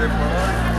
de Ecuador.